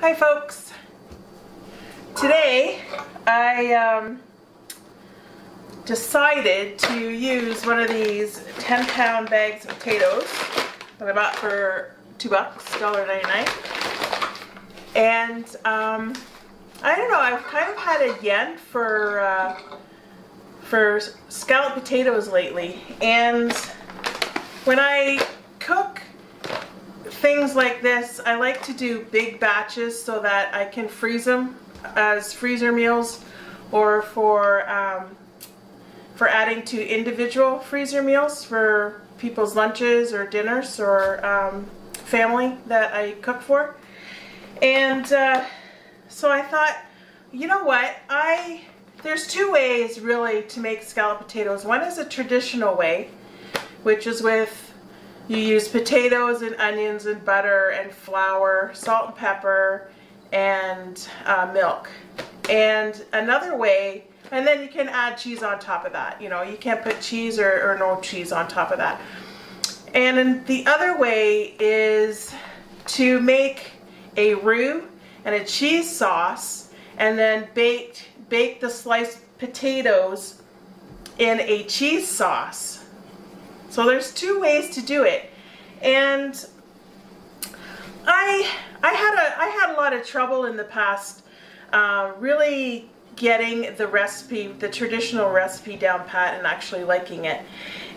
Hi folks. Today I um, decided to use one of these 10 pound bags of potatoes that I bought for two bucks, $1.99. And um, I don't know, I've kind of had a yen for, uh, for scalloped potatoes lately. And when I things like this, I like to do big batches so that I can freeze them as freezer meals or for um, for adding to individual freezer meals for people's lunches or dinners or um, family that I cook for. And uh, so I thought, you know what, I there's two ways really to make scalloped potatoes. One is a traditional way, which is with you use potatoes and onions and butter and flour, salt and pepper, and uh, milk. And another way, and then you can add cheese on top of that. You know, you can't put cheese or, or no cheese on top of that. And the other way is to make a roux and a cheese sauce and then bake, bake the sliced potatoes in a cheese sauce so there's two ways to do it. And I I had a I had a lot of trouble in the past uh, really getting the recipe, the traditional recipe down pat and actually liking it.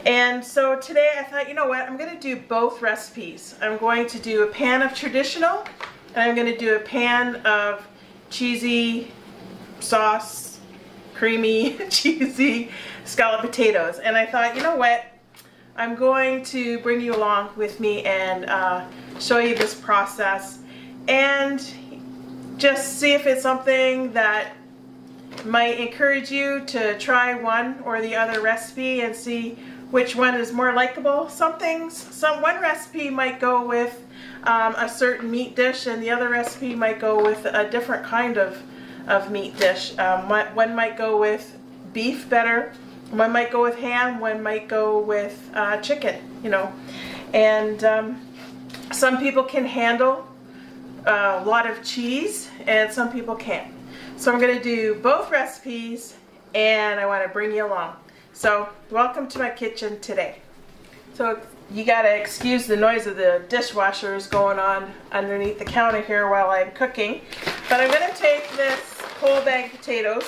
And so today I thought, you know what, I'm going to do both recipes. I'm going to do a pan of traditional and I'm going to do a pan of cheesy sauce, creamy, cheesy scalloped potatoes. And I thought, you know what, I'm going to bring you along with me and uh, show you this process and just see if it's something that might encourage you to try one or the other recipe and see which one is more likable. Some things, some one recipe might go with um, a certain meat dish and the other recipe might go with a different kind of, of meat dish. Um, one might go with beef better one might go with ham, one might go with uh, chicken, you know. And um, some people can handle uh, a lot of cheese and some people can't. So I'm going to do both recipes and I want to bring you along. So welcome to my kitchen today. So you got to excuse the noise of the dishwashers going on underneath the counter here while I'm cooking. But I'm going to take this whole bag of potatoes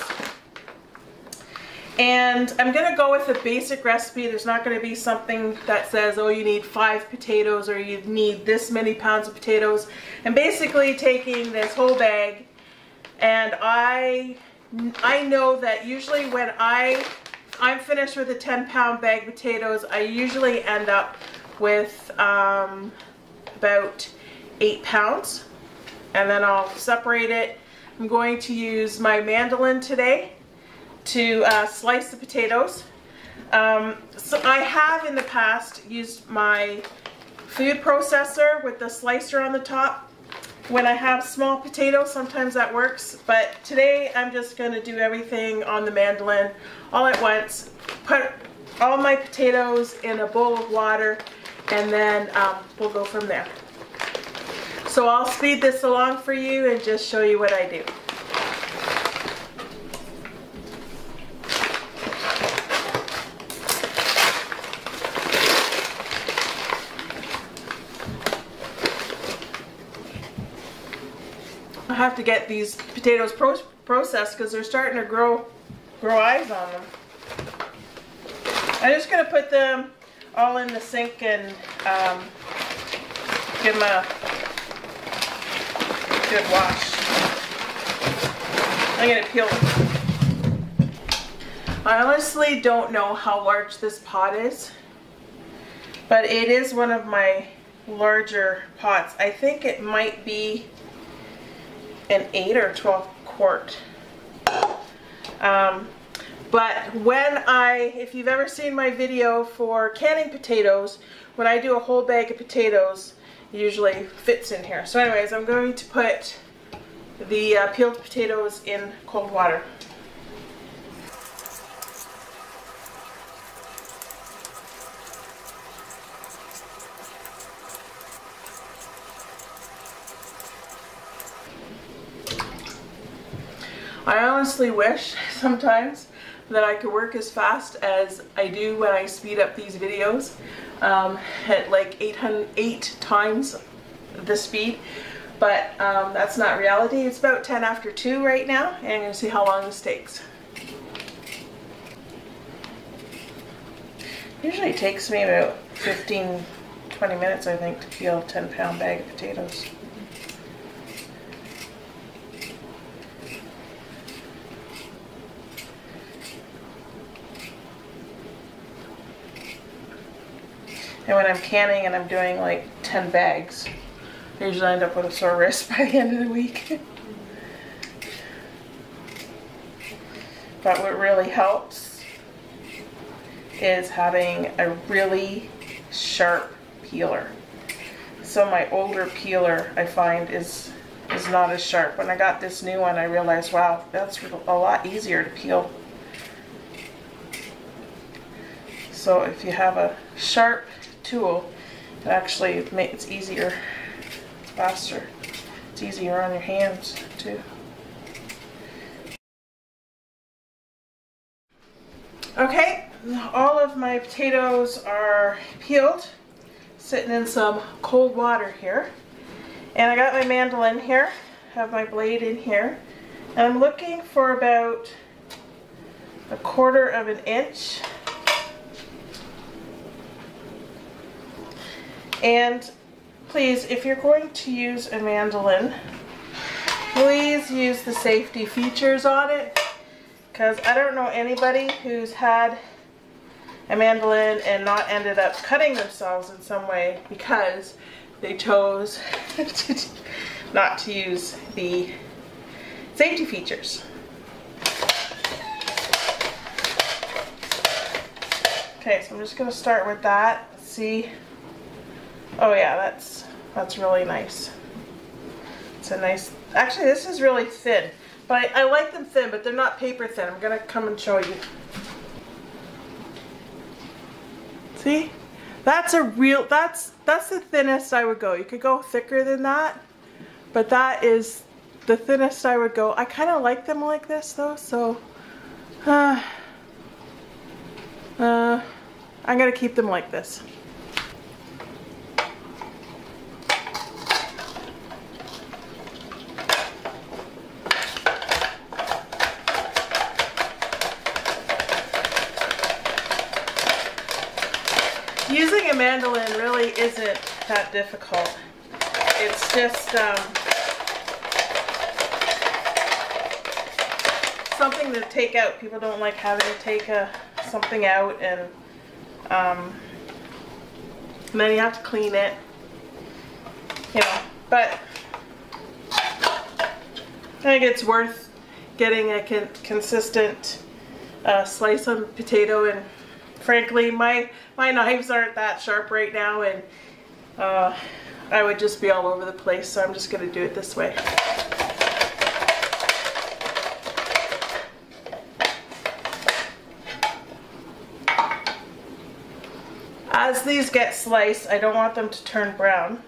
and I'm to go with a basic recipe. There's not to be something that says, oh, you need five potatoes or you need this many pounds of potatoes. I'm basically taking this whole bag and I, I know that usually when I, I'm finished with a 10 pound bag of potatoes, I usually end up with um, about eight pounds and then I'll separate it. I'm going to use my mandolin today to uh, slice the potatoes. Um, so I have in the past used my food processor with the slicer on the top. When I have small potatoes, sometimes that works, but today I'm just going to do everything on the mandolin all at once. Put all my potatoes in a bowl of water, and then um, we'll go from there. So I'll speed this along for you and just show you what I do. Have to get these potatoes pro processed because they're starting to grow grow eyes on them. I'm just going to put them all in the sink and um, give them a good wash. I'm going to peel them. I honestly don't know how large this pot is, but it is one of my larger pots. I think it might be an 8 or 12 quart. Um, but when I, if you've ever seen my video for canning potatoes, when I do a whole bag of potatoes, usually fits in here. So anyways, I'm going to put the uh, peeled potatoes in cold water. I honestly wish sometimes that I could work as fast as I do when I speed up these videos um, at like 800, 8 times the speed. But um, that's not reality. It's about 10 after 2 right now and I'm going to see how long this takes. Usually it takes me about 15, 20 minutes I think to peel a 10 pound bag of potatoes. And when I'm canning and I'm doing like 10 bags, I usually end up with a sore wrist by the end of the week. but what really helps is having a really sharp peeler. So my older peeler I find is is not as sharp. When I got this new one I realized wow that's a lot easier to peel. So if you have a sharp tool, it actually makes it easier, it's faster. It's easier on your hands too. Okay, all of my potatoes are peeled, sitting in some cold water here. And I got my mandolin here, have my blade in here. And I'm looking for about a quarter of an inch And please, if you're going to use a mandolin, please use the safety features on it because I don't know anybody who's had a mandolin and not ended up cutting themselves in some way because they chose not to use the safety features. Okay, so I'm just going to start with that. See Oh yeah, that's that's really nice. It's a nice, actually this is really thin. But I, I like them thin, but they're not paper thin. I'm gonna come and show you. See? That's a real, that's, that's the thinnest I would go. You could go thicker than that, but that is the thinnest I would go. I kind of like them like this though, so, uh, uh, I'm gonna keep them like this. Mandolin really isn't that difficult. It's just um, something to take out. People don't like having to take a, something out and, um, and then you have to clean it. You know, but I think it's worth getting a con consistent uh, slice of potato and frankly, my, my knives aren't that sharp right now and uh, I would just be all over the place, so I'm just going to do it this way. As these get sliced, I don't want them to turn brown.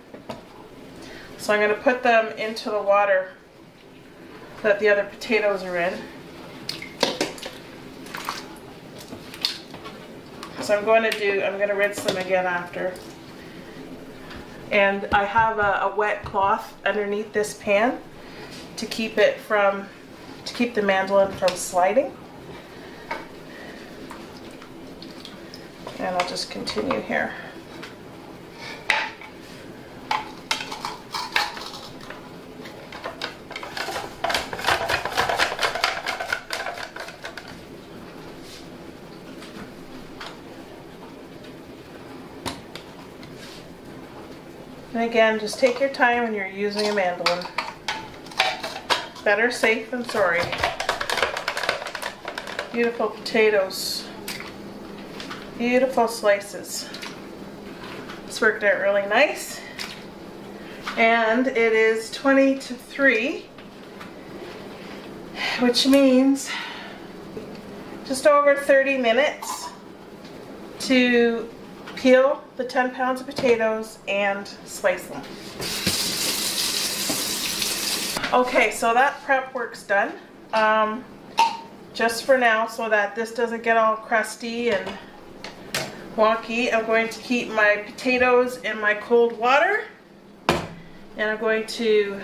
So I'm going to put them into the water that the other potatoes are in. So I'm going to do, I'm going to rinse them again after. And I have a, a wet cloth underneath this pan to keep it from, to keep the mandolin from sliding. And I'll just continue here. And again, just take your time when you're using a mandolin. Better safe than sorry. Beautiful potatoes. Beautiful slices. This worked out really nice. And it is 20 to 3, which means just over 30 minutes to Peel the 10 pounds of potatoes and slice them. Okay, so that prep work's done. um, just for now so that this doesn't get all crusty and wonky. I'm going to keep my potatoes in my cold water and I'm going to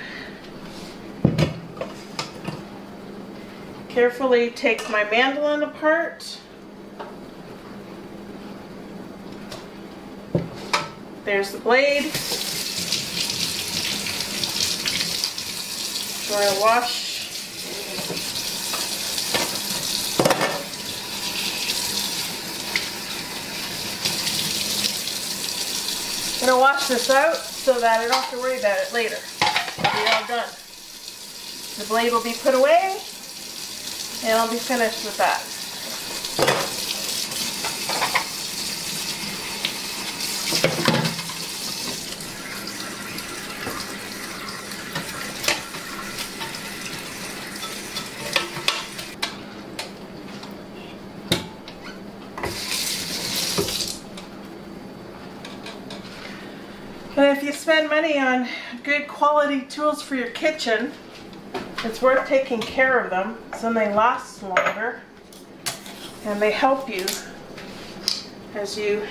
carefully take my mandolin apart. There's the blade. To wash I'm gonna wash this out so that I don't have to worry about it later. It'll be all done. The blade will be put away and I'll be finished with that. And if you spend money on good quality tools for your kitchen, it's worth taking care of them so they last longer and they help you as you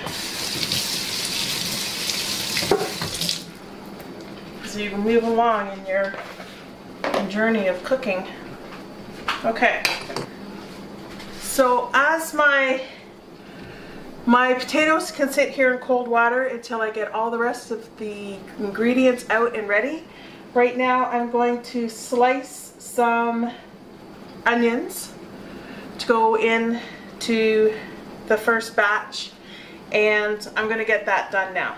as you move along in your journey of cooking. Okay. So as my my potatoes can sit here in cold water until I get all the rest of the ingredients out and ready. Right now I'm going to slice some onions to go in to the first batch and I'm going to get that done now.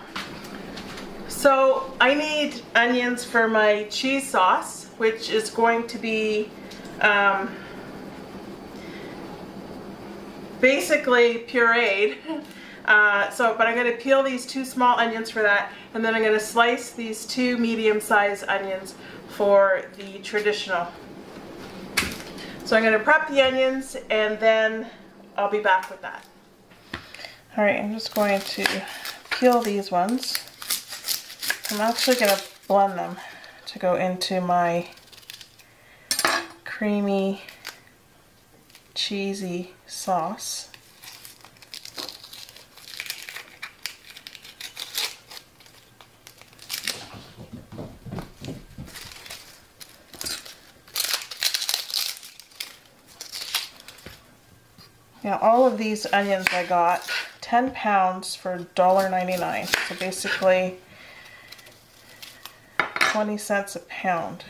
So I need onions for my cheese sauce which is going to be um, basically pureed. Uh, so, but I'm going to peel these two small onions for that, and then I'm going to slice these two medium-sized onions for the traditional. So I'm going to prep the onions, and then I'll be back with that. All right, I'm just going to peel these ones. I'm actually going to blend them to go into my creamy cheesy sauce. Now all of these onions I got 10 pounds for $1.99. So basically 20 cents a pound.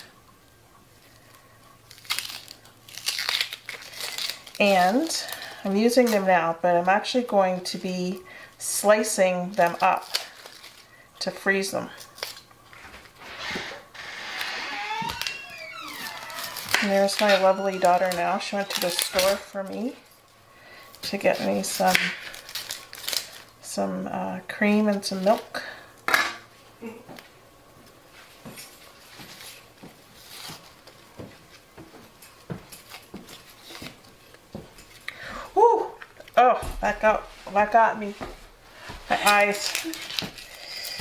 And I'm using them now, but I'm actually going to be slicing them up to freeze them. And there's my lovely daughter now. She went to the store for me to get me some some uh, cream and some milk. Oh, that got that got me. My eyes.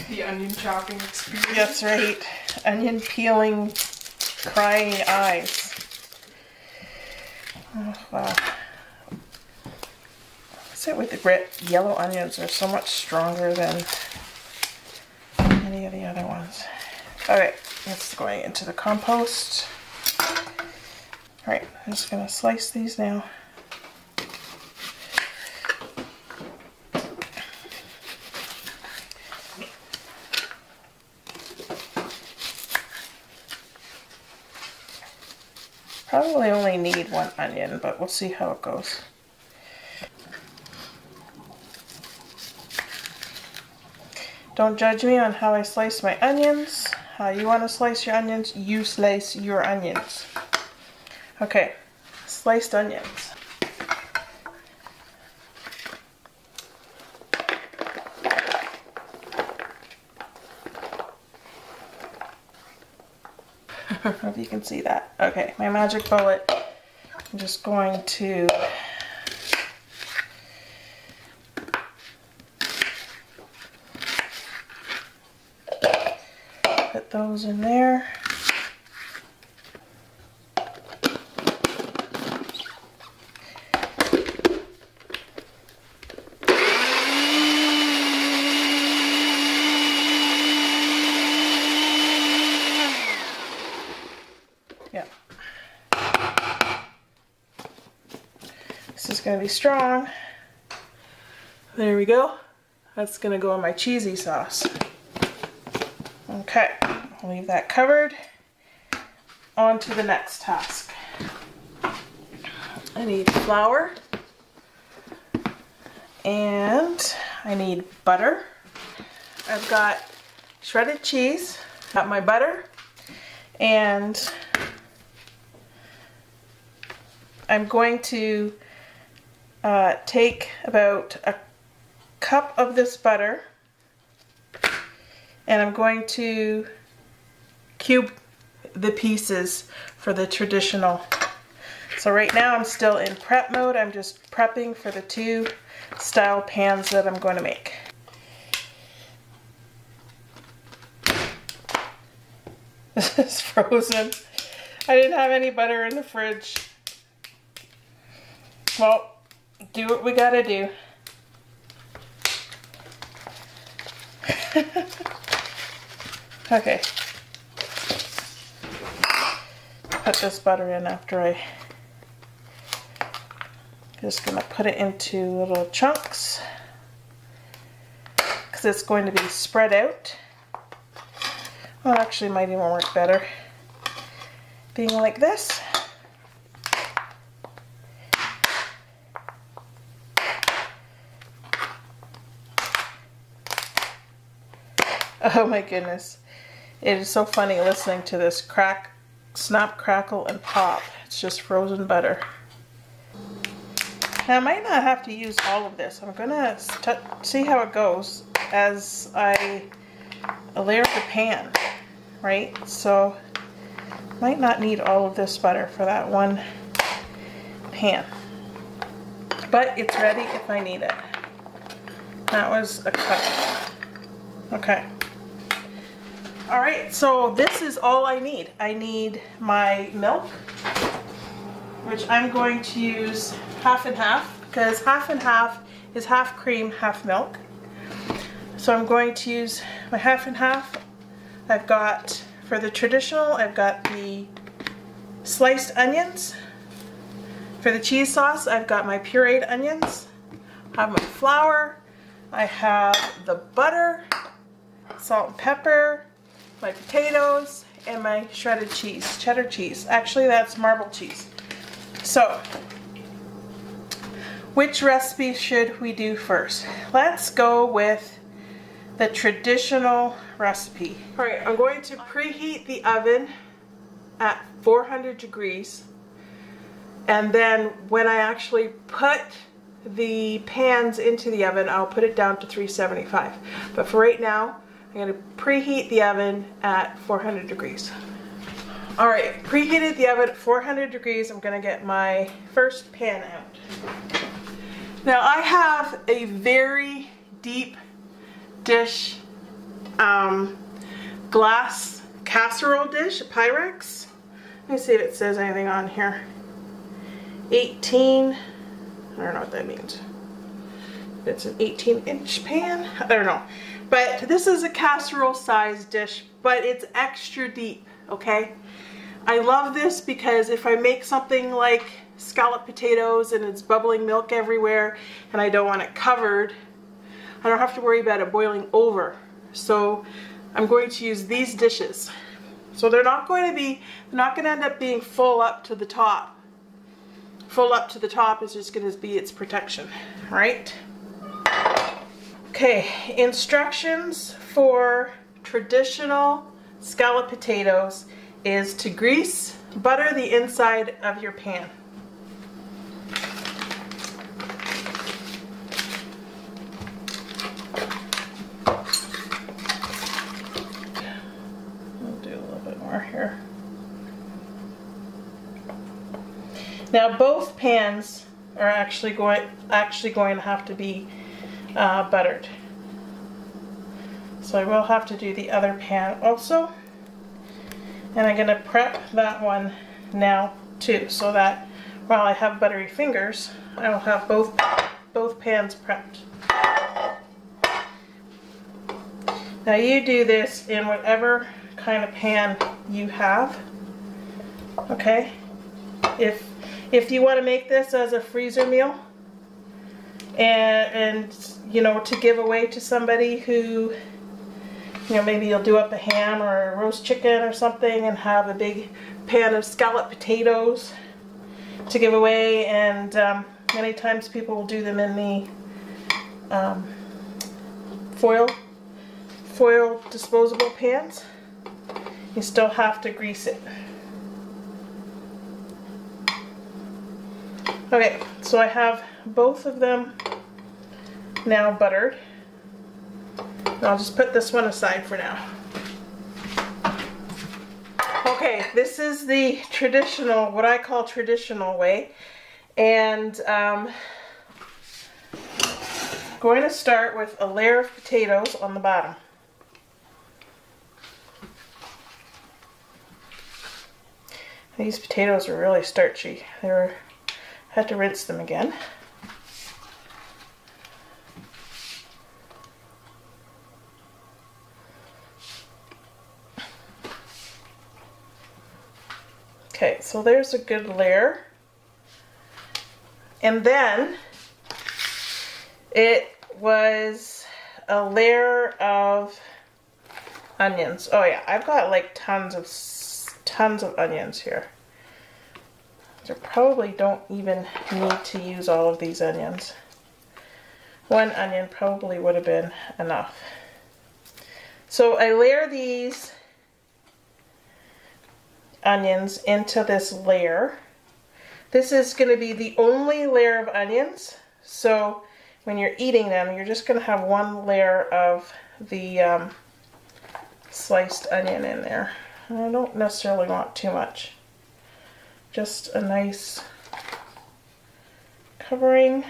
The onion chopping experience. That's right. Onion peeling, crying eyes. Oh, wow. What's it with the red yellow onions? They're so much stronger than any of the other ones. All right, that's going into the compost. All right, I'm just gonna slice these now. Probably only need one onion, but we'll see how it goes. Don't judge me on how I slice my onions. How you want to slice your onions, you slice your onions. Okay, sliced onions. If you can see that. Okay, my magic bullet. I'm just going to put those in there. Yeah. Strong. There we go. That's gonna go in my cheesy sauce. Okay, leave that covered. On to the next task. I need flour and I need butter. I've got shredded cheese, got my butter, and I'm going to uh, take about a cup of this butter and I'm going to cube the pieces for the traditional. So right now I'm still in prep mode. I'm just prepping for the two style pans that I'm going to make. This is frozen. I didn't have any butter in the fridge. Well, do what we gotta do. okay. Put this butter in after I just gonna put it into little chunks because it's going to be spread out. Well, actually might even work better being like this. Oh my goodness. It is so funny listening to this crack, snap, crackle, and pop. It's just frozen butter. Now I might not have to use all of this. I'm gonna see how it goes as I layer the pan, right? So might not need all of this butter for that one pan. But it's ready if I need it. That was a cut. Okay. All right, so this is all I need. I need my milk, which I'm going to use half and half because half and half is half cream, half milk. So I'm going to use my half and half. I've got, for the traditional, I've got the sliced onions. For the cheese sauce, I've got my pureed onions. I have my flour. I have the butter, salt and pepper, my potatoes, and my shredded cheese, cheddar cheese. Actually, that's marble cheese. So, which recipe should we do first? Let's go with the traditional recipe. All right, I'm going to preheat the oven at 400 degrees. And then when I actually put the pans into the oven, I'll put it down to 375. But for right now, I'm to preheat the oven at 400 degrees. All right, preheated the oven at 400 degrees. I'm to get my first pan out. Now I have a very deep dish um, glass casserole dish, Pyrex. Let me see if it says anything on here. 18, I don't know what that means. It's an 18 inch pan, I don't know. But this is a casserole sized dish, but it's extra deep, okay? I love this because if I make something like scalloped potatoes and it's bubbling milk everywhere and I don't want it covered, I don't have to worry about it boiling over. So I'm going to use these dishes. So they're not going to be, they're not going to end up being full up to the top. Full up to the top is just going to be its protection, right? Okay, instructions for traditional scalloped potatoes is to grease, butter the inside of your pan. We'll do a little bit more here. Now both pans are actually going actually going to have to be uh, buttered. So I will have to do the other pan also. And I'm going to prep that one now too so that while I have buttery fingers, I will have both, both pans prepped. Now you do this in whatever kind of pan you have. Okay? If if you want to make this as a freezer meal and and you know to give away to somebody who you know maybe you'll do up a ham or a roast chicken or something and have a big pan of scalloped potatoes to give away. And um, many times people will do them in the um, foil foil disposable pans. You still have to grease it. Okay so I have both of them now buttered I'll just put this one aside for now okay this is the traditional what I call traditional way and um, going to start with a layer of potatoes on the bottom. These potatoes are really starchy. They were had to rinse them again. Okay, so there's a good layer. And then it was a layer of onions. Oh yeah, I've got like tons of tons of onions here. I probably don't even need to use all of these onions. One onion probably would have been enough. So I layer these onions into this layer. This is going to be the only layer of onions. So when you're eating them, you're just going to have one layer of the um, sliced onion in there. I don't necessarily want too much. Just a nice covering.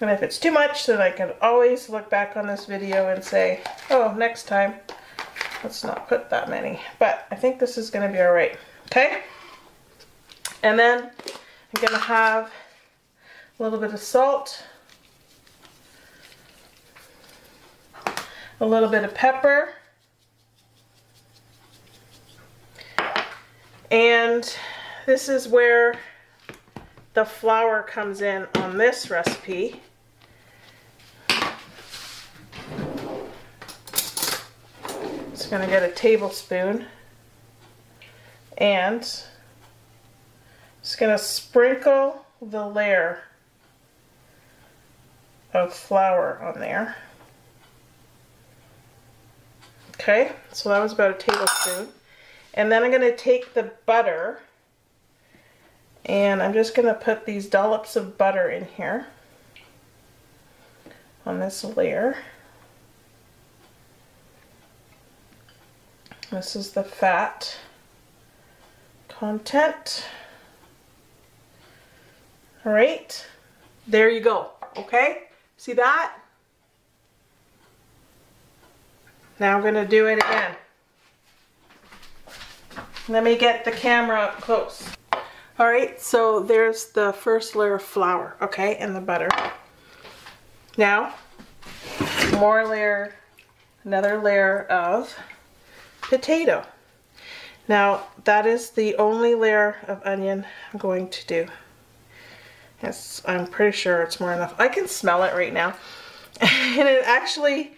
And if it's too much, then I can always look back on this video and say, oh, next time, let's not put that many. But I think this is going to be all right. Okay? And then I'm to have a little bit of salt, a little bit of pepper, and this is where the flour comes in on this recipe. Going to get a tablespoon and just going to sprinkle the layer of flour on there. Okay, so that was about a tablespoon. And then I'm going to take the butter and I'm just going to put these dollops of butter in here on this layer. This is the fat content. All right, there you go, okay? See that? Now I'm going to do it again. Let me get the camera up close. All right, so there's the first layer of flour, okay, and the butter. Now, more layer, another layer of potato. Now, that is the only layer of onion I'm going to do. Yes, I'm pretty sure it's more enough. I can smell it right now. and it actually,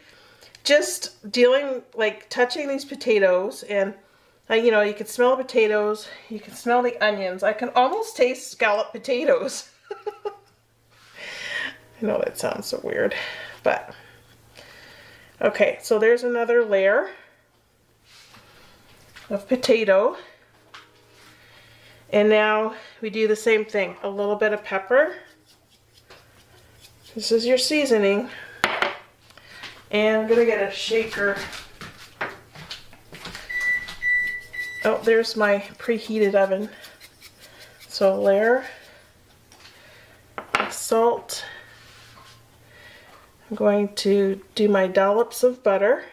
just dealing, like touching these potatoes and, uh, you know, you can smell potatoes, you can smell the onions. I can almost taste scalloped potatoes. I know that sounds so weird, but okay, so there's another layer of potato. And now we do the same thing. A little bit of pepper. This is your seasoning. And I'm to get a shaker. Oh, there's my preheated oven. So layer salt. I'm going to do my dollops of butter.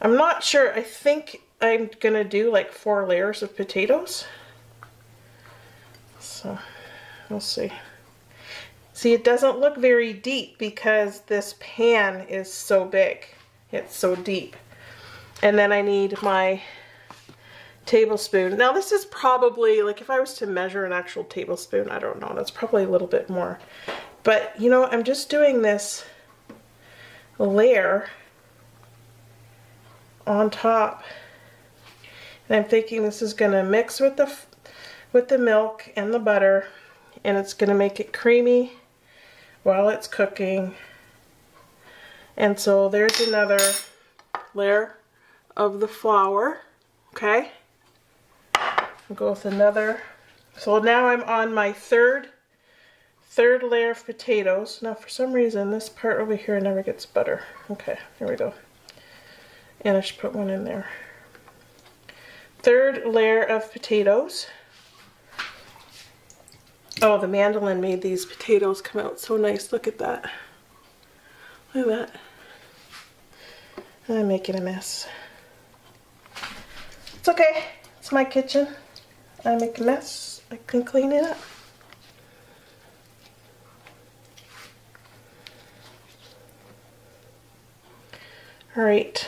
I'm not sure. I think I'm gonna do like four layers of potatoes. So we'll see. See, it doesn't look very deep because this pan is so big. It's so deep. And then I need my tablespoon. Now this is probably, like if I was to measure an actual tablespoon, I don't know, that's probably a little bit more. But you know, I'm just doing this layer on top. And I'm thinking this is gonna mix with the, with the milk and the butter and it's gonna make it creamy while it's cooking. And so there's another layer of the flour, okay? I'll go with another. So now I'm on my third, third layer of potatoes. Now for some reason this part over here never gets butter. Okay, here we go. And I should put one in there. Third layer of potatoes. Oh, the mandolin made these potatoes come out so nice. Look at that. Look at that. I'm making a mess. It's okay. It's my kitchen. I make a mess. I can clean it up. All right,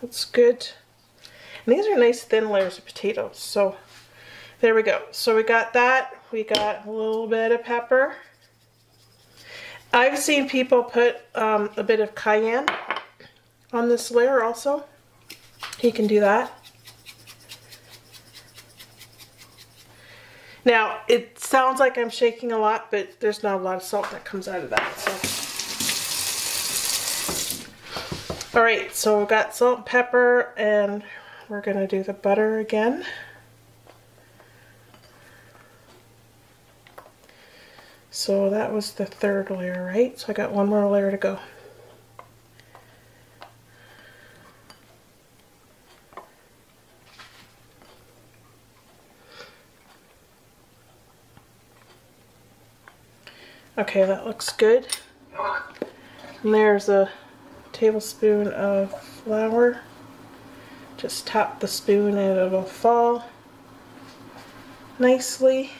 that's good. And these are nice thin layers of potatoes. So there we go. So we got that. We got a little bit of pepper. I've seen people put um, a bit of cayenne on this layer also. You can do that. Now, it sounds like I'm shaking a lot, but there's not a lot of salt that comes out of that. So. All right, so we've got salt pepper, and we're gonna do the butter again. So that was the third layer, right? So I got one more layer to go. Okay, that looks good. And there's a tablespoon of flour. Just tap the spoon and it'll fall nicely.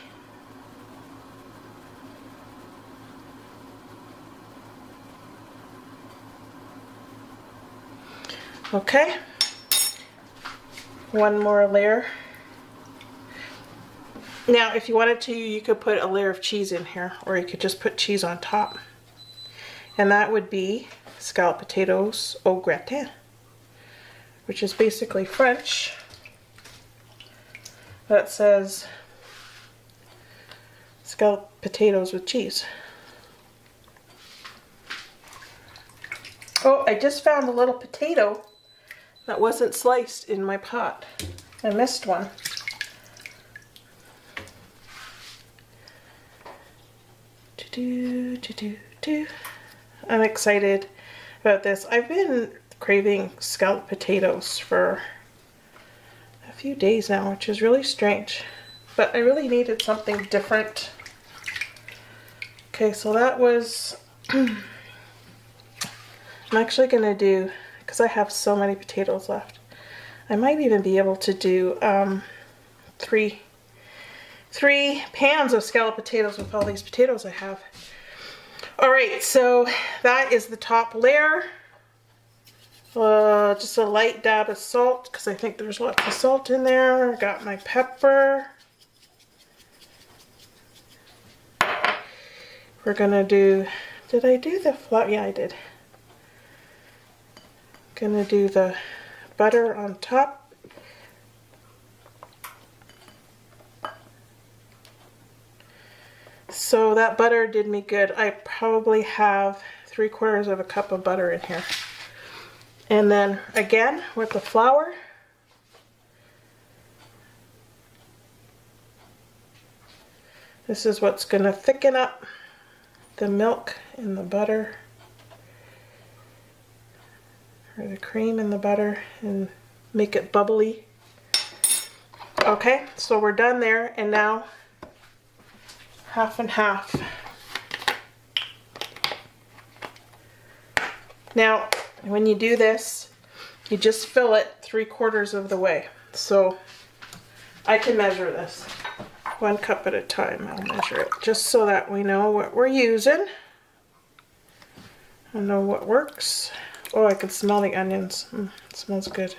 Okay, one more layer. Now, if you wanted to, you could put a layer of cheese in here, or you could just put cheese on top. And that would be scalloped potatoes au gratin, which is basically French. That says scalloped potatoes with cheese. Oh, I just found a little potato that wasn't sliced in my pot. I missed one. Do, do, do, do. I'm excited about this. I've been craving scalloped potatoes for a few days now, which is really strange. But I really needed something different. Okay, so that was... I'm actually going to do because I have so many potatoes left. I might even be able to do um, three, three pans of scalloped potatoes with all these potatoes I have. All right, so that is the top layer. Uh, just a light dab of salt because I think there's lots of salt in there. I got my pepper. We're gonna do, did I do the flour? Yeah, I did. Gonna do the butter on top. So that butter did me good. I probably have three quarters of a cup of butter in here. And then again with the flour. This is what's going to thicken up the milk and the butter or the cream and the butter and make it bubbly. Okay, so we're done there and now half and half. Now, and when you do this, you just fill it three quarters of the way. So I can measure this one cup at a time. I'll measure it just so that we know what we're using. I know what works. Oh, I can smell the onions. Mm, smells good.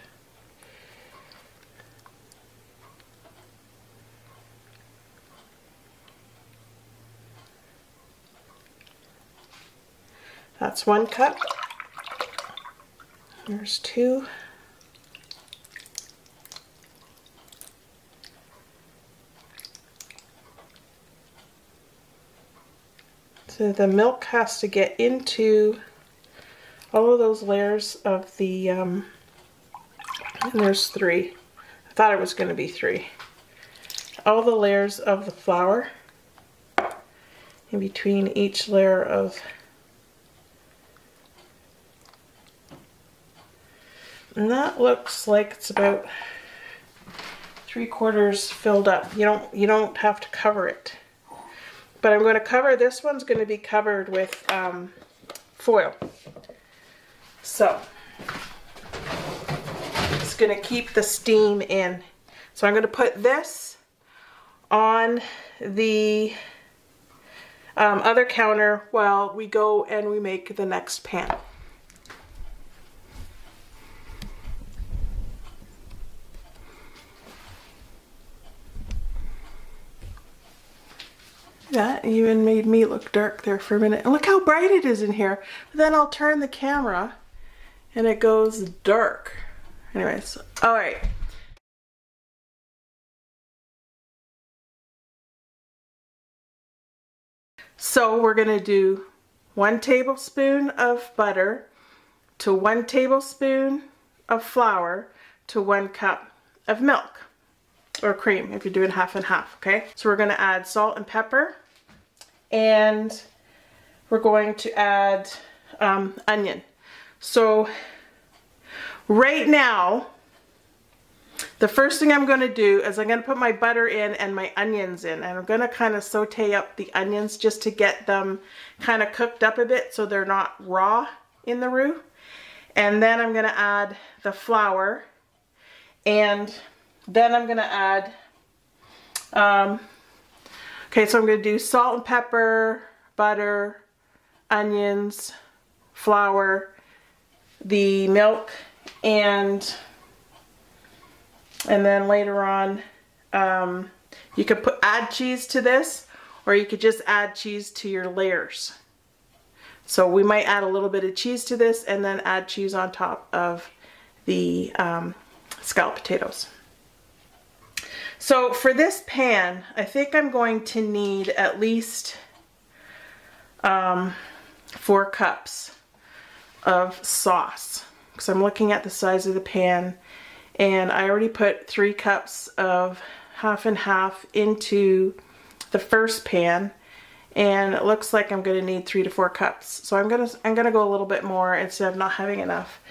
That's one cup. There's two. So the milk has to get into all of those layers of the, um, and there's three. I thought it was going to be three. All the layers of the flour in between each layer of and that looks like it's about three quarters filled up. You don't you don't have to cover it. But I'm going to cover this one's going to be covered with um, foil. So it's going to keep the steam in. So I'm going to put this on the um, other counter while we go and we make the next pan. That even made me look dark there for a minute. And look how bright it is in here. But then I'll turn the camera and it goes dark. Anyways, all right. So we're to do one tablespoon of butter to one tablespoon of flour to one cup of milk or cream if you're doing half and half, okay? So we're to add salt and pepper and we're going to add um, onion. So right now, the first thing I'm going to do is I'm going to put my butter in and my onions in and I'm going to kind of saute up the onions just to get them kind of cooked up a bit so they're not raw in the roux. And then I'm going to add the flour and then I'm going to add, um, okay, so I'm going to do salt and pepper, butter, onions, flour, the milk, and and then later on, um, you could put add cheese to this, or you could just add cheese to your layers. So we might add a little bit of cheese to this and then add cheese on top of the um, scalloped potatoes. So for this pan, I think I'm going to need at least um, four cups of sauce. Because I'm looking at the size of the pan and I already put three cups of half and half into the first pan and it looks like I'm gonna need three to four cups. So I'm gonna I'm gonna go a little bit more instead of not having enough.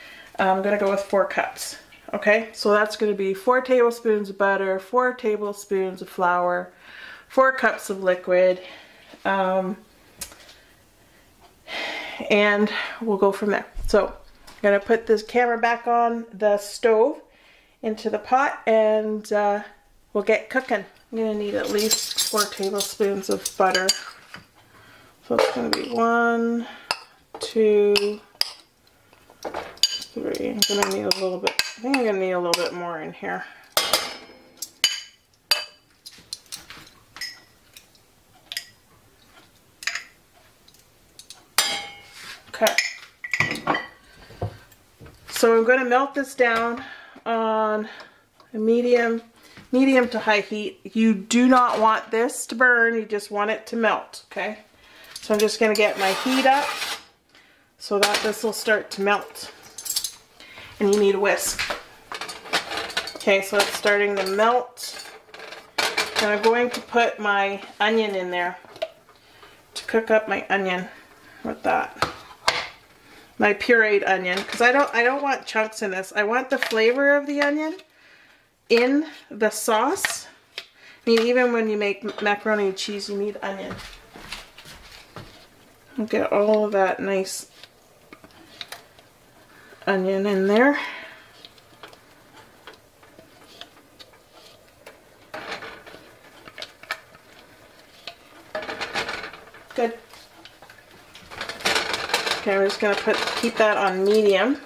I'm gonna go with four cups okay so that's gonna be four tablespoons of butter four tablespoons of flour four cups of liquid um, and we'll go from there so I'm gonna put this camera back on the stove into the pot and uh, we'll get cooking. I'm going to need at least four tablespoons of butter. So it's going to be one, two, three. I'm going to need a little bit, I think I'm going to need a little bit more in here. Okay. So I'm going to melt this down on a medium, medium to high heat. You do not want this to burn, you just want it to melt, okay? So I'm just gonna get my heat up so that this will start to melt. And you need a whisk. Okay, so it's starting to melt. And I'm going to put my onion in there to cook up my onion with that my pureed onion because I don't I don't want chunks in this. I want the flavor of the onion in the sauce. I mean, even when you make macaroni and cheese, you need onion. Get all of that nice onion in there. Good. Okay, we're just gonna put keep that on medium.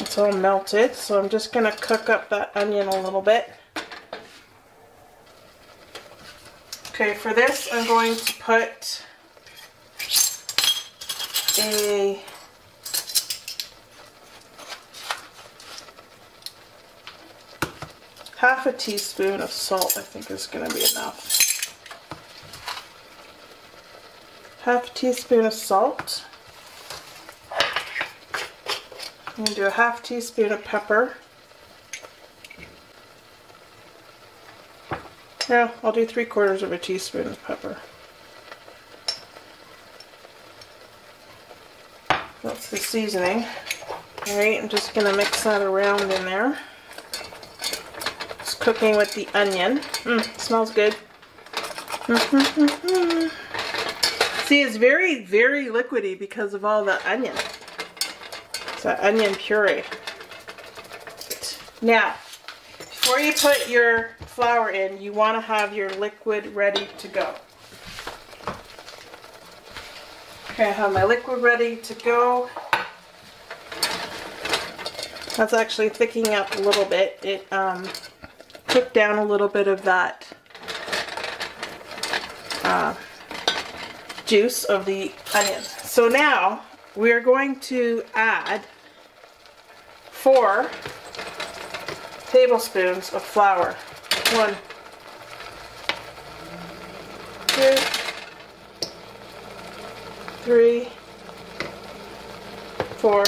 It's all melted, so I'm just gonna cook up that onion a little bit. Okay, for this I'm going to put a half a teaspoon of salt I think is going to be enough. Half a teaspoon of salt. I'm going to do a half teaspoon of pepper. Yeah, I'll do three quarters of a teaspoon of pepper. That's the seasoning. Alright, I'm just going to mix that around in there. Just cooking with the onion. Mmm, smells good. See, it's very, very liquidy because of all the onion. It's that onion puree. Now, before you put your flour in, you want to have your liquid ready to go. Okay, I have my liquid ready to go. That's actually thickening up a little bit. It um, took down a little bit of that uh, juice of the onion. So now we're going to add four tablespoons of flour. One, two, three, four.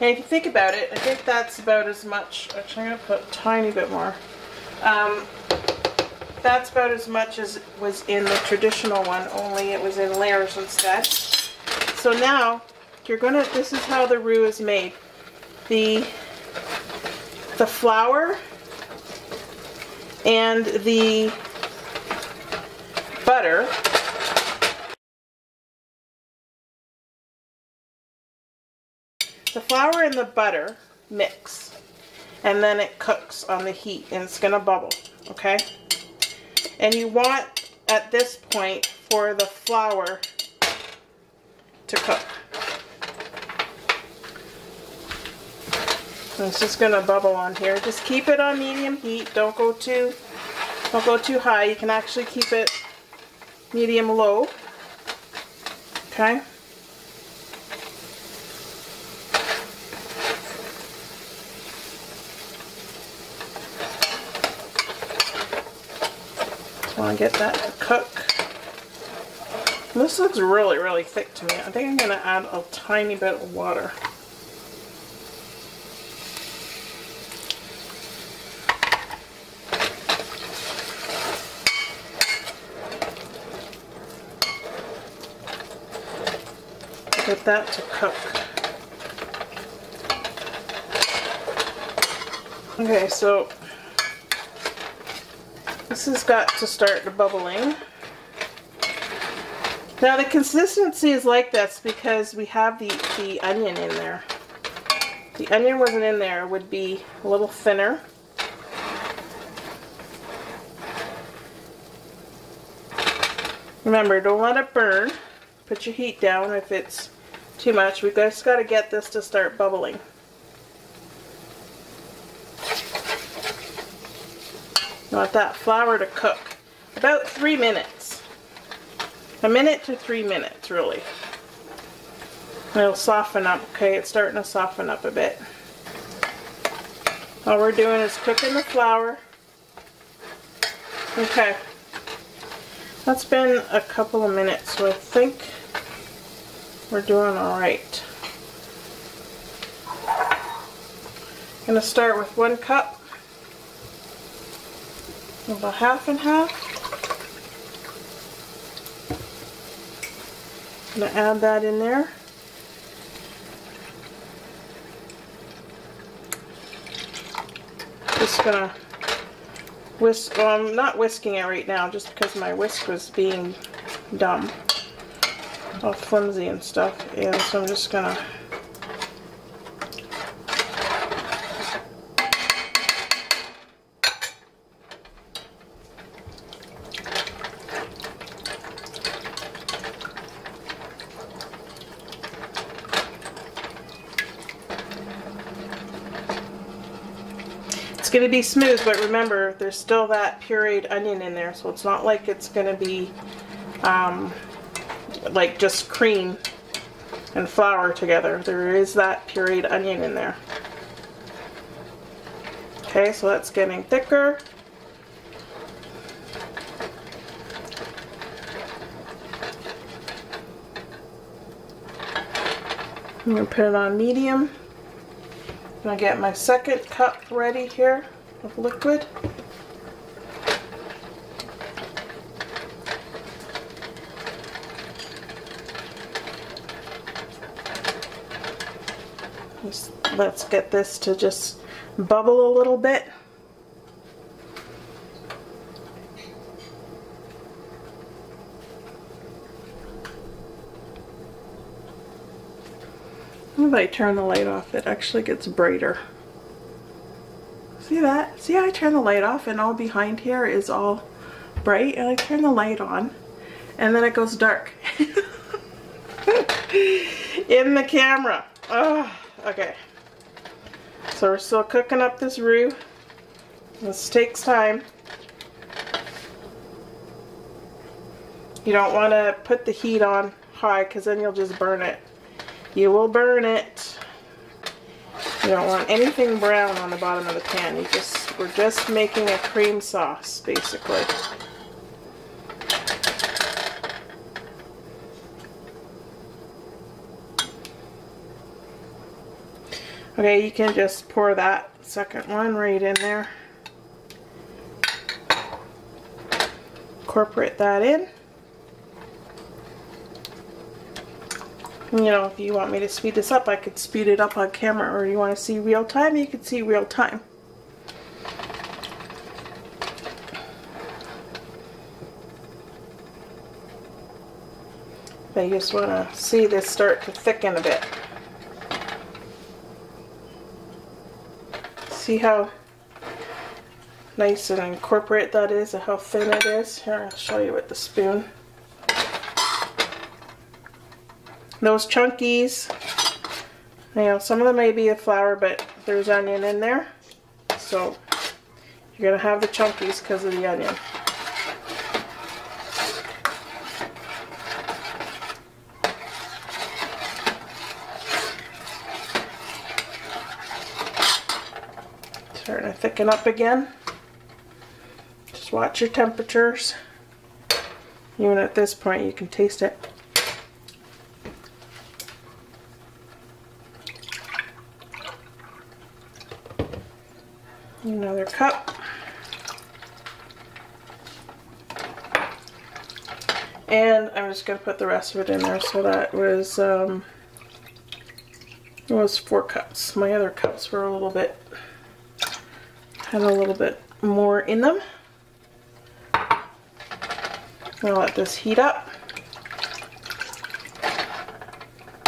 If you think about it, I think that's about as much. Actually, I'm going to put a tiny bit more. Um, that's about as much as was in the traditional one, only it was in layers instead. So now, you're gonna, this is how the roux is made. The, the flour and the butter the flour and the butter mix and then it cooks on the heat and it's gonna bubble okay? And you want at this point for the flour to cook. And it's just gonna bubble on here. Just keep it on medium heat. Don't go too don't go too high. You can actually keep it medium low okay get that to cook. This looks really, really thick to me. I think I'm going to add a tiny bit of water. Get that to cook. Okay, so this has got to start bubbling. Now the consistency is like this because we have the, the onion in there. If the onion wasn't in there, would be a little thinner. Remember, don't let it burn. Put your heat down if it's too much. We've just got to get this to start bubbling. Want that flour to cook about three minutes. A minute to three minutes, really. It'll soften up, okay? It's starting to soften up a bit. All we're doing is cooking the flour. Okay. That's been a couple of minutes, so I think we're doing all right. I'm going to start with one cup about half and half. I'm going to add that in there. Just going to whisk, well I'm not whisking it right now just because my whisk was being dumb. All flimsy and stuff. And so I'm just going to going to be smooth, but remember, there's still that pureed onion in there, so it's not like it's going to be um, like just cream and flour together. There is that pureed onion in there. Okay, so that's getting thicker. I'm going to put it on medium. I'm going to get my second cup ready here of liquid. Let's get this to just bubble a little bit. If I turn the light off, it actually gets brighter. See that? See how I turn the light off and all behind here is all bright and I turn the light on and then it goes dark. In the camera. Oh, okay. So we're still cooking up this roux. This takes time. You don't want to put the heat on high because then you'll just burn it. You will burn it. You don't want anything brown on the bottom of the pan. You just we're just making a cream sauce basically. Okay, you can just pour that second one right in there. Incorporate that in. You know, if you want me to speed this up, I could speed it up on camera, or you want to see real time, you could see real time. You just want to see this start to thicken a bit. See how nice and incorporate that is and how thin it is? Here, I'll show you with the spoon. Those chunkies, you know, some of them may be a flour, but there's onion in there. So you're going to have the chunkies because of the onion. Starting to thicken up again. Just watch your temperatures. Even at this point you can taste it. Another cup. And I'm just going to put the rest of it in there. So that was, um, it was four cups. My other cups were a little bit, had a little bit more in them. I'm going to let this heat up.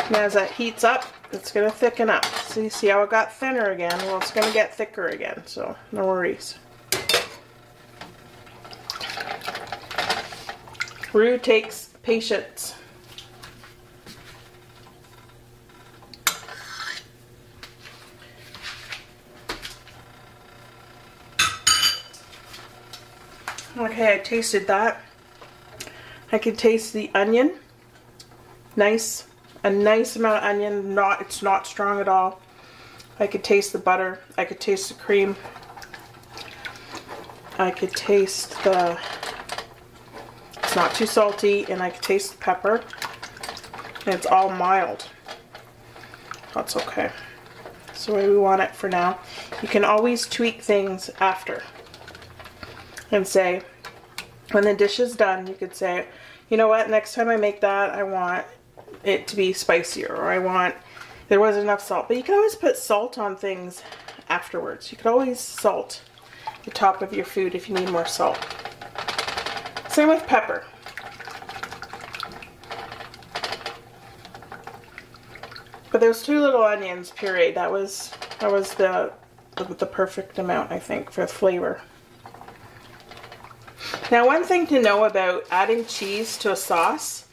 And as that heats up, it's going to thicken up. See, see how it got thinner again? Well, it's going to get thicker again, so no worries. Roux takes patience. Okay, I tasted that. I can taste the onion. Nice a nice amount of onion. Not It's not strong at all. I could taste the butter. I could taste the cream. I could taste the, it's not too salty, and I could taste the pepper. And it's all mild. That's okay. That's the way we want it for now. You can always tweak things after. And say, when the dish is done, you could say, you know what, next time I make that, I want it to be spicier or I want there wasn't enough salt. But you can always put salt on things afterwards. You could always salt the top of your food if you need more salt. Same with pepper. But those two little onions puree, that was that was the the, the perfect amount I think for flavor. Now one thing to know about adding cheese to a sauce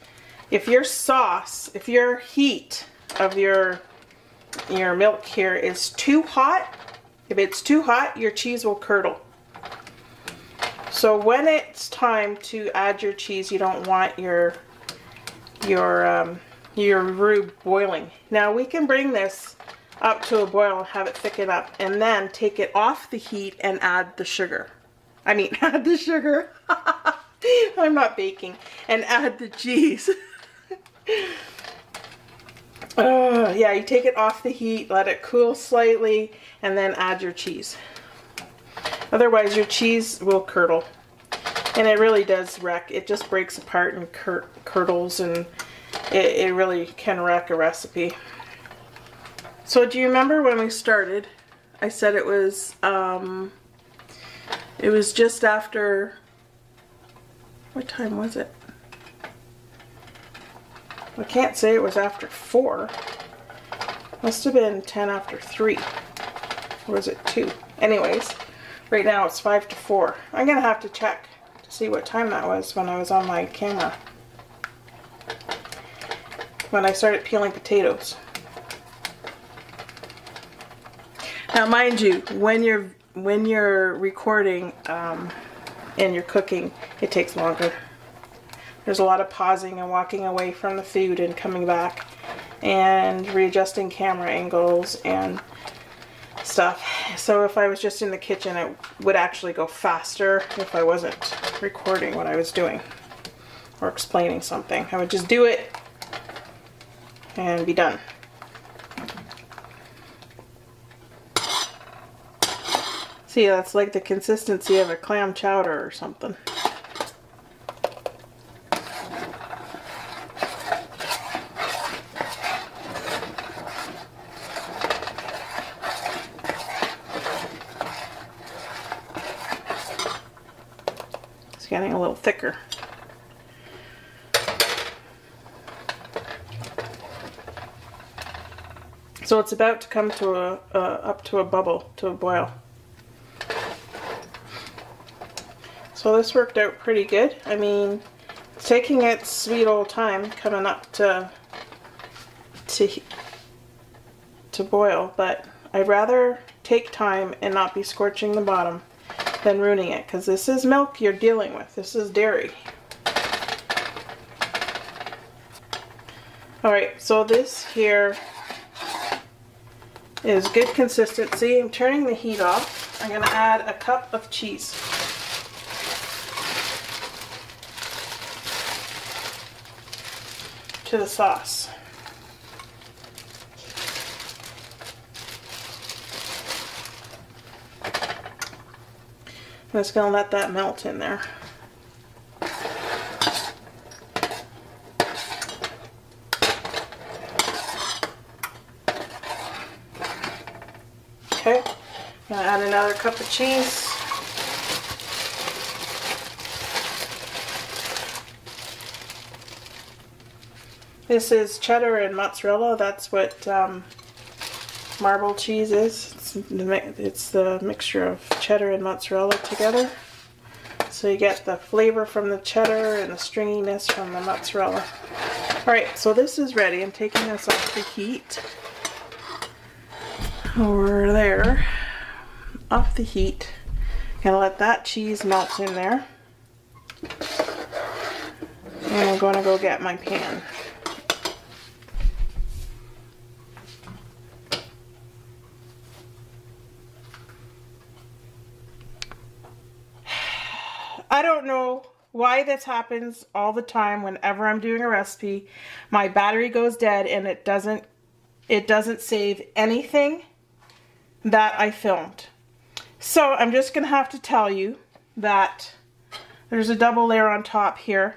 if your sauce, if your heat of your your milk here is too hot, If it's too hot, your cheese will curdle. So when it's time to add your cheese, you don't want your your um, your roux boiling. Now we can bring this up to a boil and have it thicken up and then take it off the heat and add the sugar. I mean, add the sugar. I'm not baking. And add the cheese. uh, yeah, you take it off the heat, let it cool slightly, and then add your cheese. Otherwise, your cheese will curdle. And it really does wreck. It just breaks apart and cur curdles, and it, it really can wreck a recipe. So do you remember when we started? I said it was, um, it was just after, what time was it? I can't say it was after 4. Must have been 10 after 3. Or was it 2? Anyways, right now it's 5 to 4. I'm going to have to check to see what time that was when I was on my camera. When I started peeling potatoes. Now, mind you, when you're when you're recording um, and you're cooking, it takes longer. There's a lot of pausing and walking away from the food and coming back and readjusting camera angles and stuff. So if I was just in the kitchen, it would actually go faster if I wasn't recording what I was doing or explaining something. I would just do it and be done. See, that's like the consistency of a clam chowder or something. A little thicker. So it's about to come to a, up to a bubble, to a boil. So this worked out pretty good. I mean, it's taking its sweet old time coming up to to to boil, but I'd rather take time and not be scorching the bottom than ruining it because this is milk you're dealing with. This is dairy. Alright, so this here is good consistency. I'm turning the heat off. I'm going to add a cup of cheese. to the sauce. I'm just going to let that melt in there. Okay, I'm going to add another cup of cheese. This is cheddar and mozzarella. That's what um, marble cheese is. It's the, mixture of cheddar and mozzarella together. So you get the flavor from the cheddar and the stringiness from the mozzarella. Alright, so this is ready. I'm taking this off the heat. Over there. Off the heat. Gonna let that cheese melt in there. And I'm gonna go get my pan. I don't know why this happens all the time whenever I'm doing a recipe. My battery goes dead and it doesn't it doesn't save anything that I filmed. So I'm just going to have to tell you that there's a double layer on top here,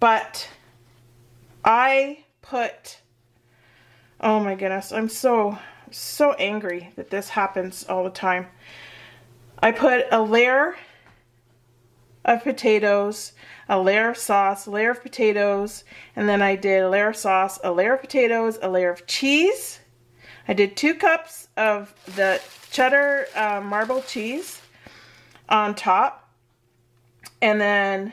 but I put Oh my goodness, I'm so so angry that this happens all the time. I put a layer of potatoes, a layer of sauce, a layer of potatoes, and then I did a layer of sauce, a layer of potatoes, a layer of cheese. I did two cups of the cheddar uh, marble cheese on top, and then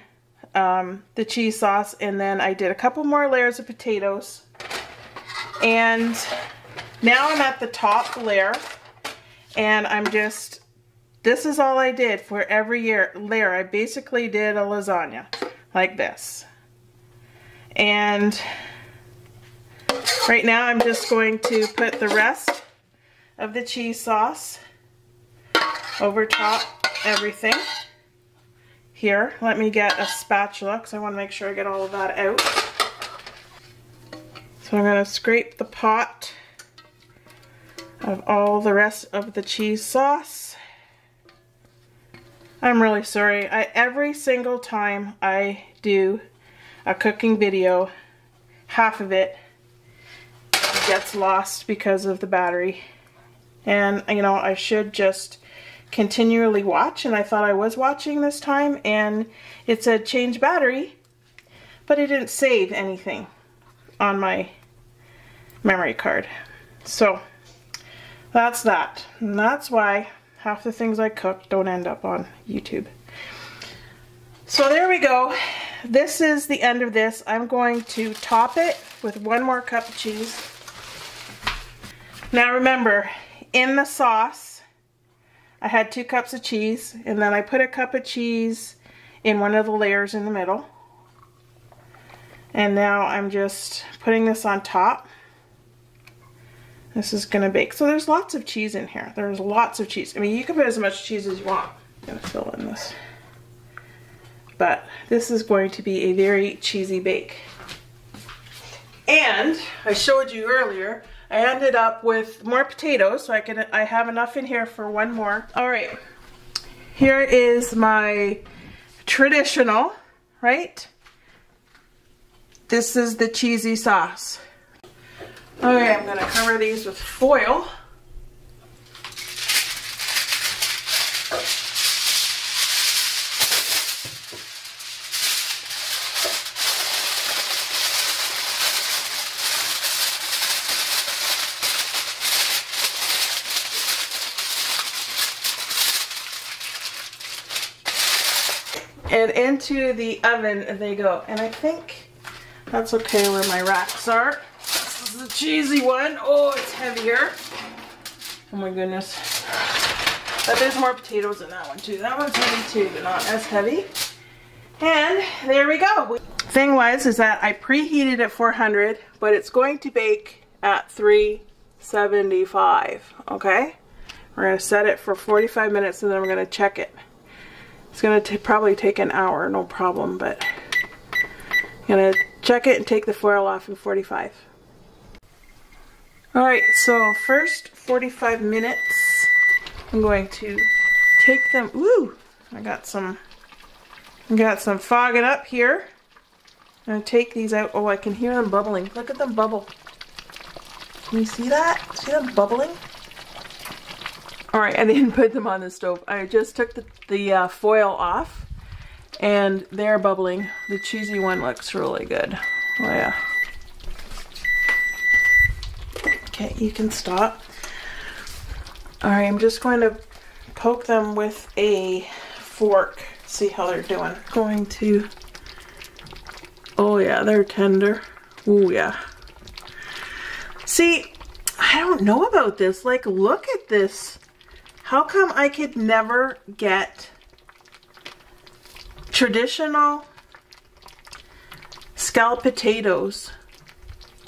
um, the cheese sauce, and then I did a couple more layers of potatoes. And now I'm at the top layer, And I'm just, this is all I did for every year layer. I basically did a lasagna like this. And right now I'm just going to put the rest of the cheese sauce over top everything. Here, let me get a spatula because I want to make sure I get all of that out. So I'm going to scrape the pot of all the rest of the cheese sauce. I'm really sorry. I every single time I do a cooking video, half of it gets lost because of the battery. And you know, I should just continually watch and I thought I was watching this time and it said change battery, but it didn't save anything on my memory card. So that's that. And that's why half the things I cook don't end up on YouTube. So there we go. This is the end of this. I'm going to top it with one more cup of cheese. Now remember, in the sauce, I had two cups of cheese, and then I put a cup of cheese in one of the layers in the middle. And now I'm just putting this on top. This is gonna bake. So there's lots of cheese in here. There's lots of cheese. I mean, you can put as much cheese as you want. I'm gonna fill in this. But this is going to be a very cheesy bake. And I showed you earlier, I ended up with more potatoes, so I can I have enough in here for one more. All right, here is my traditional, right? This is the cheesy sauce. Okay, I'm gonna cover these with foil. And into the oven they go. And I think that's okay where my racks are is the cheesy one. Oh, it's heavier. Oh my goodness. But there's more potatoes in that one too. That one's heavy too, but not as heavy. And there we go. Thing was is that I preheated at 400, but it's going to bake at 375, okay? We're gonna set it for 45 minutes and then we're gonna check it. It's gonna probably take an hour, no problem, but I'm gonna check it and take the foil off in 45. Alright, so first 45 minutes, I'm going to take them, woo, I got some, I got some fogging up here. I'm to take these out, oh I can hear them bubbling, look at them bubble. Can you see that? See them bubbling? Alright, I didn't put them on the stove. I just took the, the uh, foil off and they're bubbling. The cheesy one looks really good. Oh yeah. Okay, you can stop. Alright, I'm just going to poke them with a fork. See how they're doing. Going to... Oh yeah, they're tender. Oh yeah. See, I don't know about this. Like, look at this. How come I could never get traditional scalloped potatoes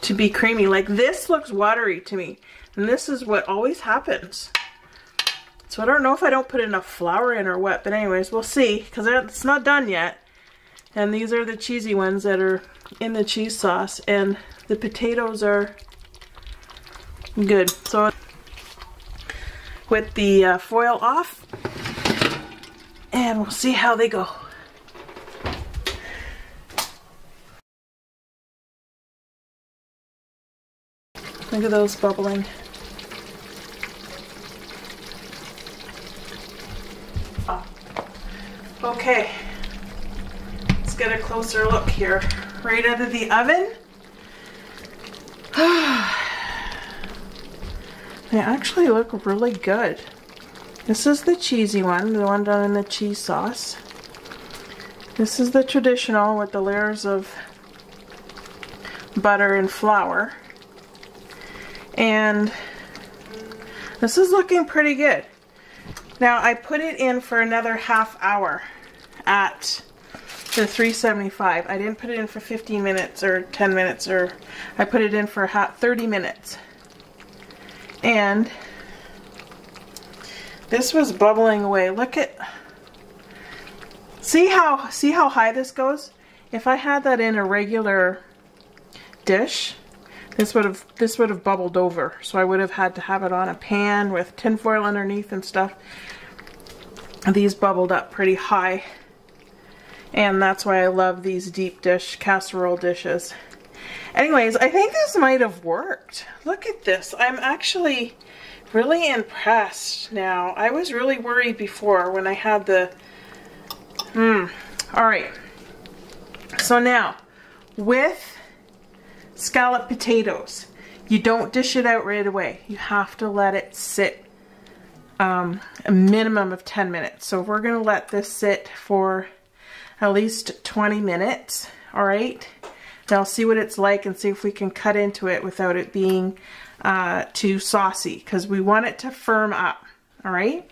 to be creamy. Like this looks watery to me. And this is what always happens. So I don't know if I don't put enough flour in or what. But anyways, we'll see. Because it's not done yet. And these are the cheesy ones that are in the cheese sauce. And the potatoes are good. So with the uh, foil off. And we'll see how they go. Look at those bubbling. Okay, let's get a closer look here. Right out of the oven. they actually look really good. This is the cheesy one, the one done in the cheese sauce. This is the traditional with the layers of butter and flour. And This is looking pretty good. Now I put it in for another half hour at the 375. I didn't put it in for 15 minutes or 10 minutes or I put it in for 30 minutes. And this was bubbling away. Look at See how see how high this goes? If I had that in a regular dish, this would have this would have bubbled over. So I would have had to have it on a pan with tinfoil underneath and stuff. These bubbled up pretty high. And that's why I love these deep dish casserole dishes. Anyways, I think this might have worked. Look at this. I'm actually really impressed now. I was really worried before when I had the Hmm. All right. So now, with scallop potatoes, you don't dish it out right away. You have to let it sit um, a minimum of 10 minutes. So we're going to let this sit for at least 20 minutes. All right. Now see what it's like and see if we can cut into it without it being uh, too saucy because we want it to firm up. All right.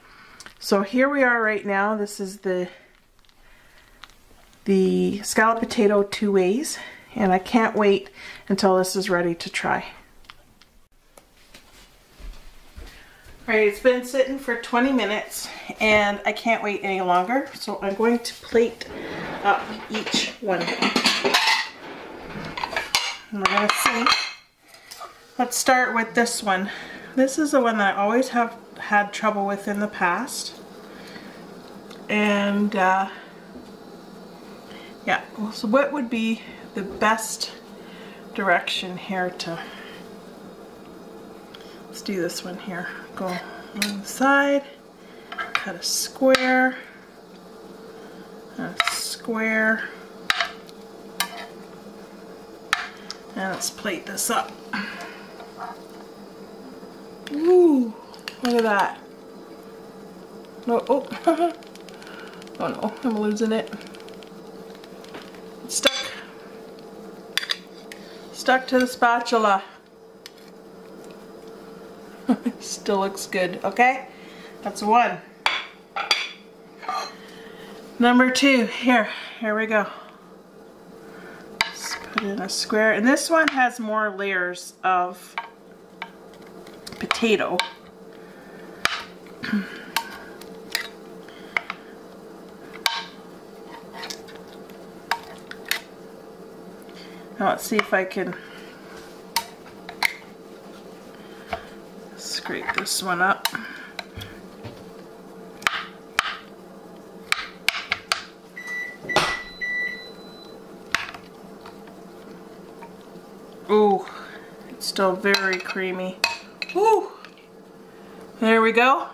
So here we are right now. This is the the scallop potato two ways and I can't wait until this is ready to try. Alright, it's been sitting for 20 minutes and I can't wait any longer so I'm going to plate up each one. And we're to see. Let's start with this one. This is the one that I always have had trouble with in the past. And uh, yeah, so what would be the best direction here to, let's do this one here. Go on the side, cut a square, a square, and let's plate this up. Ooh, look at that. No, oh, oh no, I'm losing it. stuck to the spatula. Still looks good, okay? That's one. Number two, here, here we go. Let's put in a square. And this one has more layers of potato. Now let's see if I can scrape this one up. Ooh, it's still very creamy. Ooh, there we go.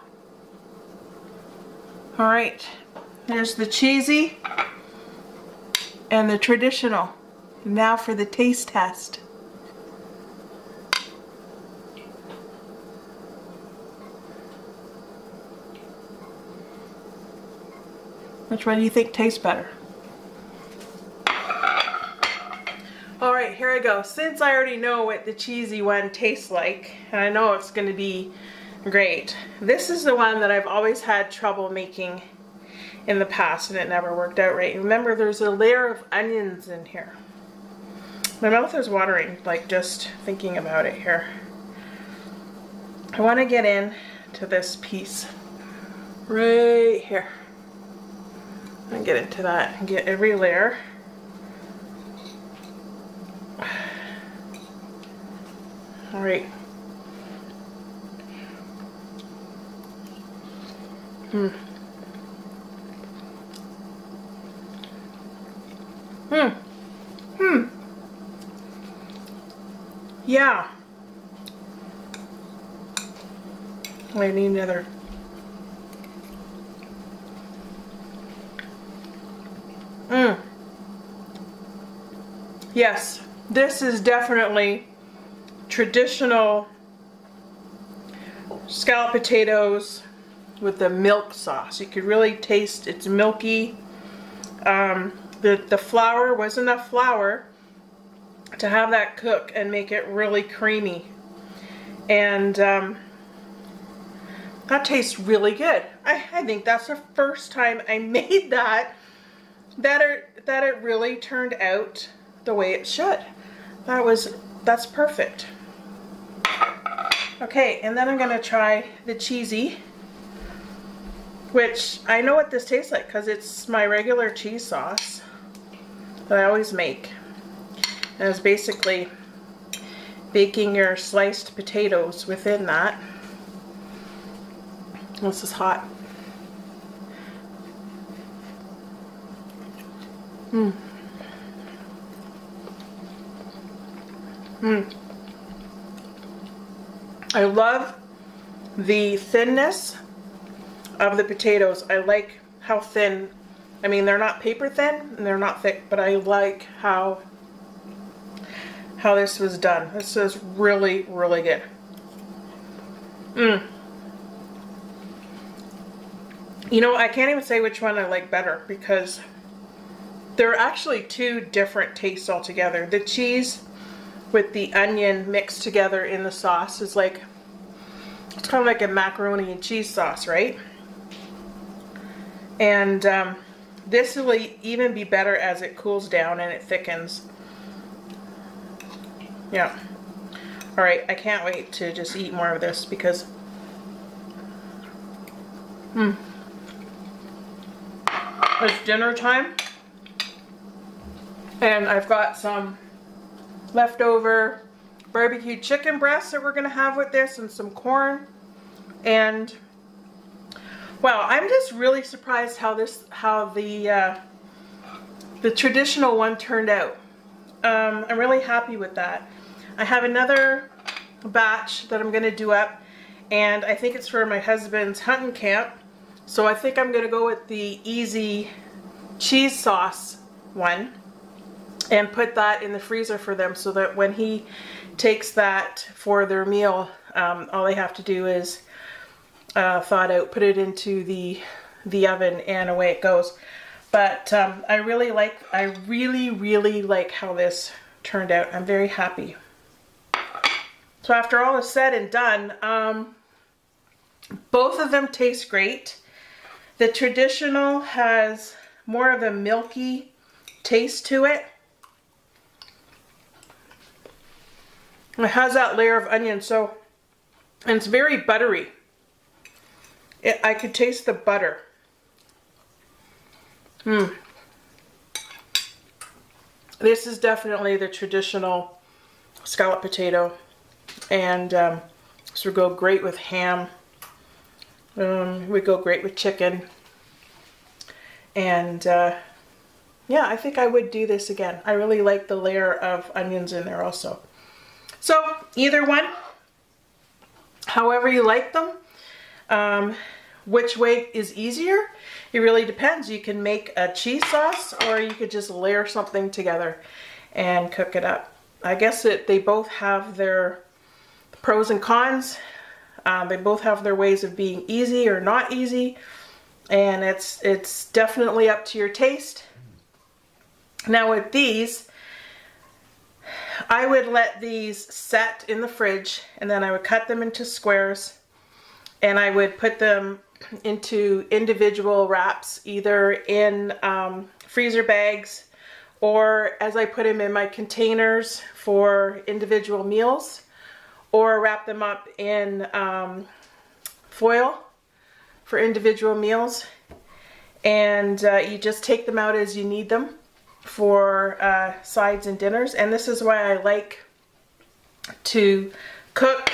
All right, there's the cheesy and the traditional. Now for the taste test. Which one do you think tastes better? Alright, here I go. Since I already know what the cheesy one tastes like, and I know it's going to be great, this is the one that I've always had trouble making in the past and it never worked out right. Remember, there's a layer of onions in here. My mouth is watering, like just thinking about it here. I want to get in to this piece right here. And get into that and get every layer. All right. Hmm. Hmm. Yeah. I need another. Mmm. Yes, this is definitely traditional scallop potatoes with the milk sauce. You could really taste it's milky. Um, the, the flour was enough flour to have that cook and make it really creamy. And um, That tastes really good. I, I think that's the first time I made that that it, that it really turned out the way it should. That was, that's perfect. Okay, and then I'm gonna try the cheesy, which I know what this tastes like because it's my regular cheese sauce that I always make. And basically baking your sliced potatoes within that. This is hot. Mmm. Mmm. I love the thinness of the potatoes. I like how thin, I mean they're not paper thin and they're not thick, but I like how how this was done. This is really, really good. Mmm. You know, I can't even say which one I like better because they're actually two different tastes altogether. The cheese with the onion mixed together in the sauce is like, it's kind of like a macaroni and cheese sauce, right? And um, this will even be better as it cools down and it thickens. Yeah. All right, I can't wait to just eat more of this because, hmm. It's dinner time. And I've got some leftover barbecue chicken breasts that we're going to have with this and some corn. And wow, I'm just really surprised how this, how the, uh, the traditional one turned out. Um, I'm really happy with that. I have another batch that I'm going to do up and I think it's for my husband's hunting camp. So I think I'm going to go with the easy cheese sauce one and put that in the freezer for them so that when he takes that for their meal, um, all they have to do is uh, thaw it out, put it into the the oven, and away it goes. But um, I really like, I really, really like how this turned out. I'm very happy. So after all is said and done, um, both of them taste great. The traditional has more of a milky taste to it. It has that layer of onion, so, and it's very buttery. It, I could taste the butter. Hmm. This is definitely the traditional scallop potato. And um, this would go great with ham. Um, would go great with chicken. And uh, yeah, I think I would do this again. I really like the layer of onions in there also. So either one, however you like them, um, which way is easier, it really depends. You can make a cheese sauce or you could just layer something together and cook it up. I guess that they both have their pros and cons. Um, they both have their ways of being easy or not easy and it's it's definitely up to your taste. Now with these, I would let these set in the fridge and then I would cut them into squares and I would put them into individual wraps either in um, freezer bags or as I put them in my containers for individual meals or wrap them up in um, foil for individual meals and uh, you just take them out as you need them for uh, sides and dinners. And this is why I like to cook.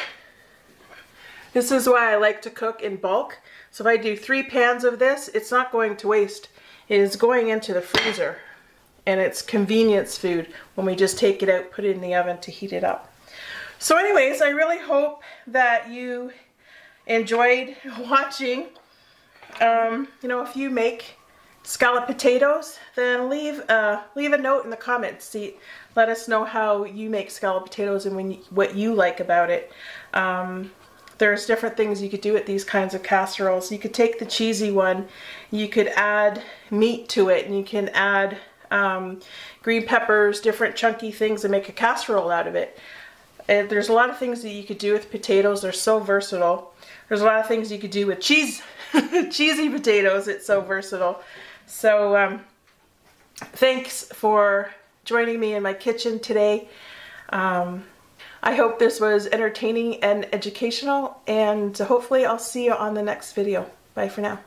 This is why I like to cook in bulk. So if I do three pans of this, it's not going to waste. It is going into the freezer. And it's convenience food when we just take it out, put it in the oven to heat it up. So anyways, I really hope that you enjoyed watching. Um, you know, if you make scallop potatoes, then leave uh, leave a note in the comments. See, let us know how you make scallop potatoes and when you, what you like about it. Um, there's different things you could do with these kinds of casseroles. You could take the cheesy one, you could add meat to it, and you can add um, green peppers, different chunky things, and make a casserole out of it. And there's a lot of things that you could do with potatoes. They're so versatile. There's a lot of things you could do with cheese, cheesy potatoes. It's so versatile. So um, thanks for joining me in my kitchen today. Um, I hope this was entertaining and educational, and hopefully I'll see you on the next video. Bye for now.